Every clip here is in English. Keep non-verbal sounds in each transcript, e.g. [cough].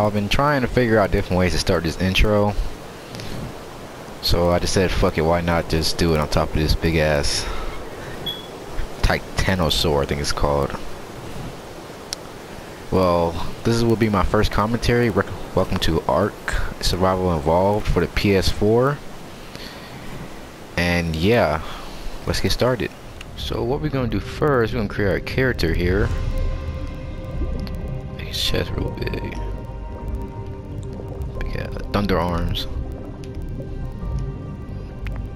Now I've been trying to figure out different ways to start this intro. So I just said, fuck it, why not just do it on top of this big ass Titanosaur, I think it's called. Well, this will be my first commentary. Welcome to Ark Survival Evolved for the PS4. And yeah, let's get started. So what we're gonna do first, we're gonna create our character here. Make chest real big. Thunder arms.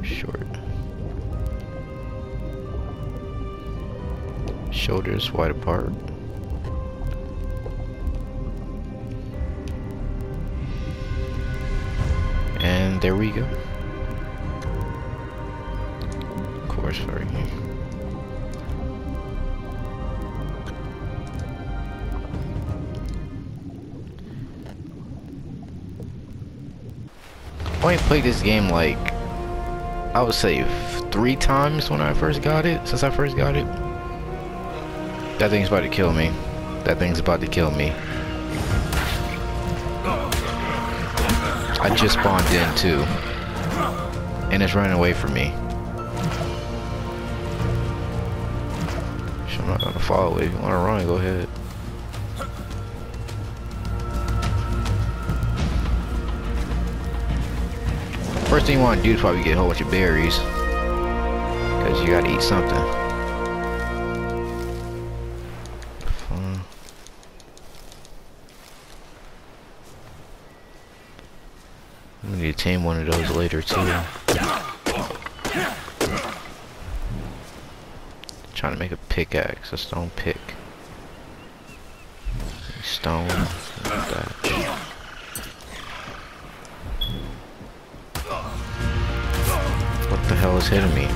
Short. Shoulders wide apart. And there we go. Of course, very. Only played this game like I would say three times when I first got it. Since I first got it, that thing's about to kill me. That thing's about to kill me. I just spawned in too, and it's running away from me. I'm not gonna follow it. If you wanna run, go ahead. First thing you want to do is probably get a whole bunch of berries. Because you gotta eat something. Hmm. I'm gonna need to tame one of those later too. Trying to make a pickaxe, a stone pick. Stone, thatch. Hell is hitting me?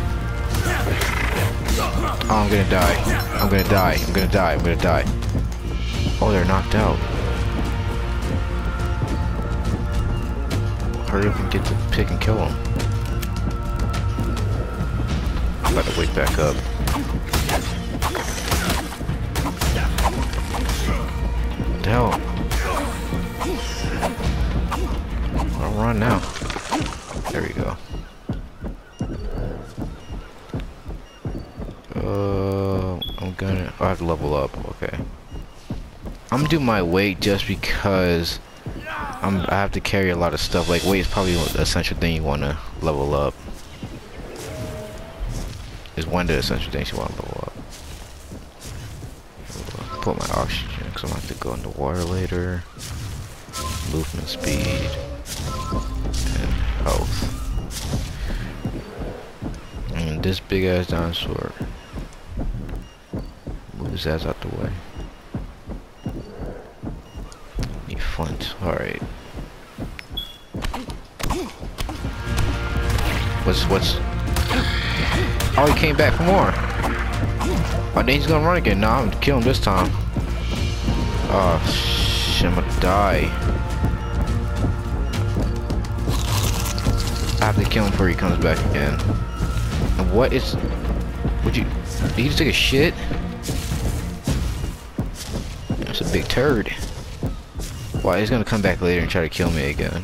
Oh, I'm gonna die. I'm gonna die. I'm gonna die. I'm gonna die. Oh, they're knocked out. Hurry up and get the pick and kill them. I'm about to wake back up. What the hell? I'll run now. Level up. Okay. I'm gonna do my weight just because I'm. I have to carry a lot of stuff. Like weight is probably the essential thing you want to level up. Is one of the essential things you want to level up. Put my oxygen because I'm gonna have to go in the water later. Movement speed and health. And this big ass dinosaur his ass out the way. Need flint. Alright. What's what's Oh he came back for more. Oh then he's gonna run again. Nah, I'm gonna kill him this time. Oh shit, I'm gonna die. I have to kill him before he comes back again. And what is would you did he just take a shit? Big turd. Why, he's gonna come back later and try to kill me again.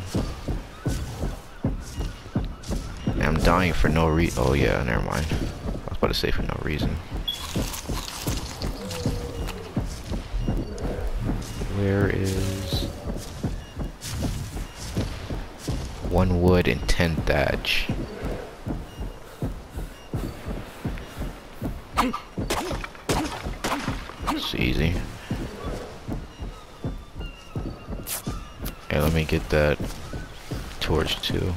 I'm dying for no re- Oh yeah, never mind. I was about to say for no reason. Where is... One wood and ten thatch. It's easy. Let me get that torch too.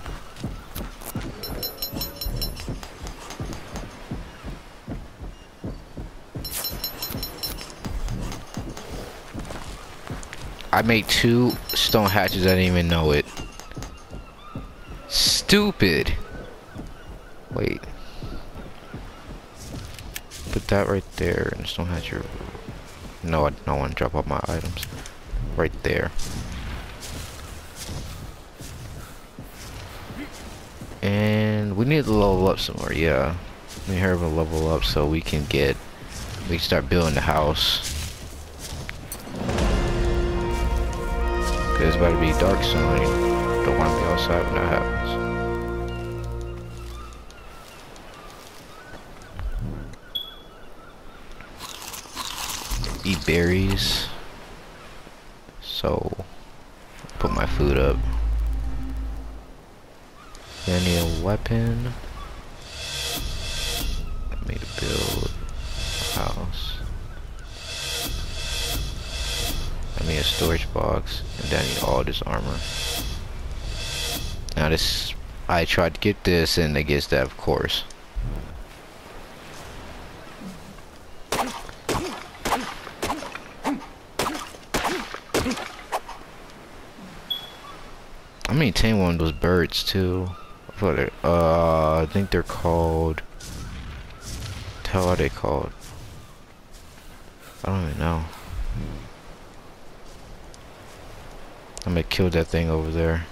I made two stone hatchets, I didn't even know it. Stupid! Wait. Put that right there stone hatch your... No, I don't want to drop off my items. Right there. And we need to level up some more, yeah. We need her to level up so we can get, we can start building the house. Cause it's about to be dark soon. Don't want to be outside when that happens. Eat berries. So, put my food up. I need a weapon. I need to build a house. I need a storage box, and then I need all this armor. Now this, I tried to get this, and it gets that, of course. I maintain one of those birds too. What uh, I think they're called. How are they called? I don't even know. I'm gonna kill that thing over there.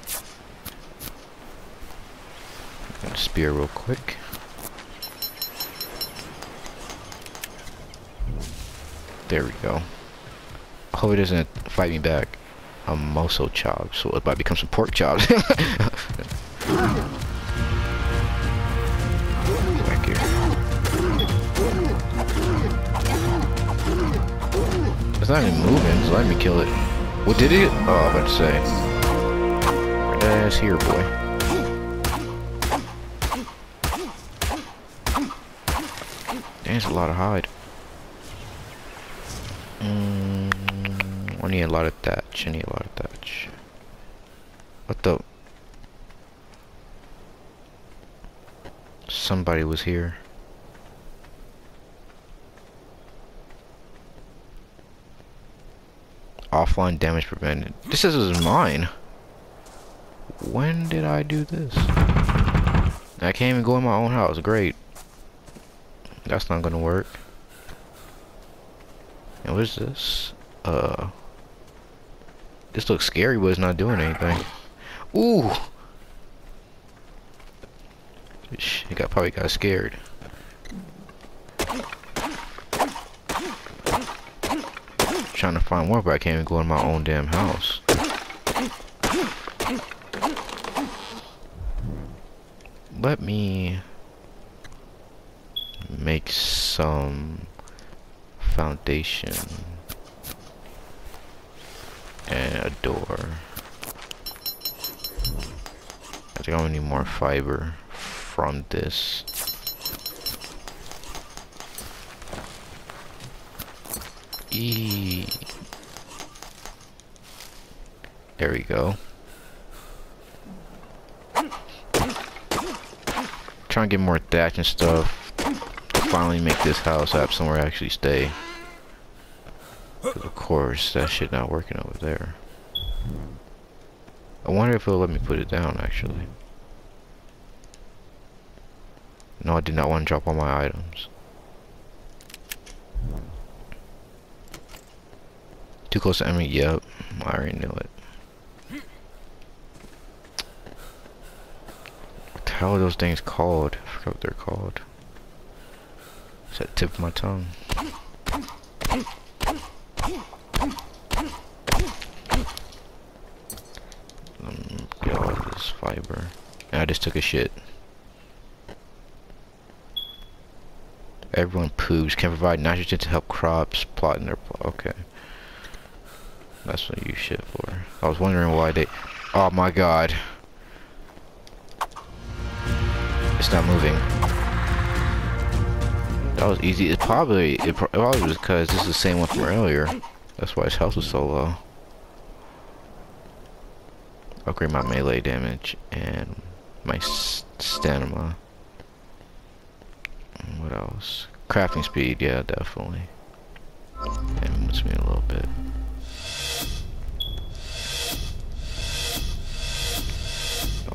Spear real quick. There we go. I hope it doesn't fight me back. I'm moso chops, so it might become some pork chops. [laughs] It's not even moving, so let me kill it. What did it? Oh, I was about to say. Right ass here, boy. There's a lot of hide. Mm, I need a lot of thatch. I need a lot of thatch. What the? Somebody was here. Offline damage prevented. This is mine. When did I do this? I can't even go in my own house. Great. That's not gonna work. And what is this? Uh. This looks scary, but it's not doing anything. Ooh! It got probably got scared. Trying to find more, but I can't even go in my own damn house. Let me make some foundation and a door. I think I'm gonna need more fiber from this. There we go. Trying to get more thatch and stuff. To finally make this house have somewhere to actually stay. of course, that shit not working over there. I wonder if it'll let me put it down actually. No, I did not want to drop all my items. Too close to enemy? Yep. I already knew it. What the hell are those things called? I forgot what they're called. It's at the tip of my tongue. Let all this fiber. And I just took a shit. Everyone poops. Can provide nitrogen to help crops plot in their plot. Okay. That's what you shit for. I was wondering why they... Oh my god. It's not moving. That was easy. It probably... It probably was because this is the same one from earlier. That's why his health was so low. Upgrade my melee damage and my stamina. What else? Crafting speed, yeah, definitely. And moves me a little bit.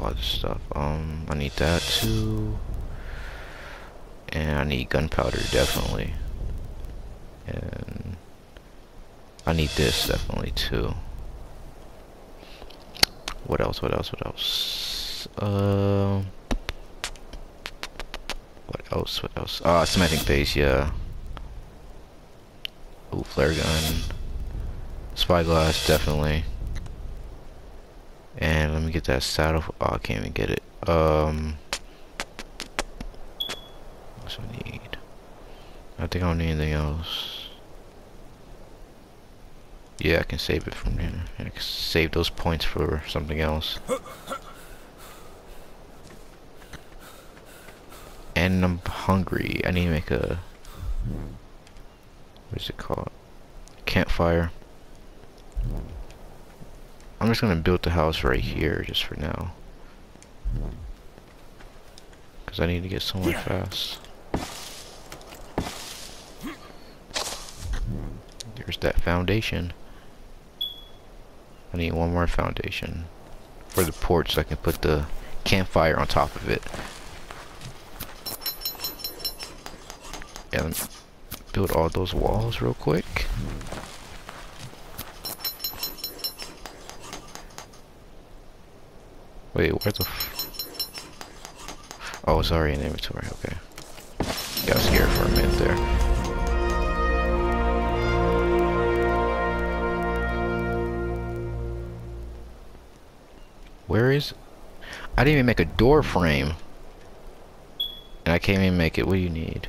All this stuff. Um, I need that too. And I need gunpowder, definitely. And I need this, definitely, too. What else, what else, what else? Uh... What else? What else? Ah, uh, smithing base, yeah. Ooh, flare gun. Spyglass, definitely. And let me get that saddle. Oh, I can't even get it. Um, what's I need? I think I don't need anything else. Yeah, I can save it from there. I can save those points for something else. And I'm hungry. I need to make a... What is it called? Campfire. I'm just gonna build the house right here just for now. Because I need to get somewhere fast. There's that foundation. I need one more foundation for the porch so I can put the campfire on top of it. Yeah, me build all those walls real quick. Wait, where the Oh, it's already in inventory, okay. Got scared for a minute there. Where is... I didn't even make a door frame. And I can't even make it. What do you need?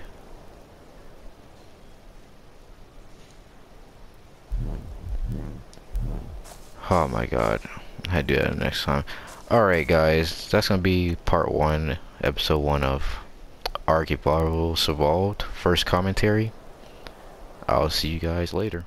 Oh my god. I do that next time. Alright guys, that's gonna be part one, episode one of Ark Survived, first commentary. I'll see you guys later.